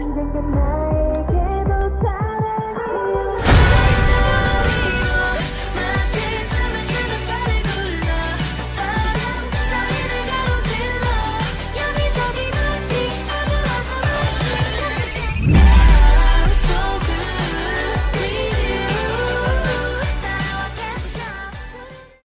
Andyan ka night.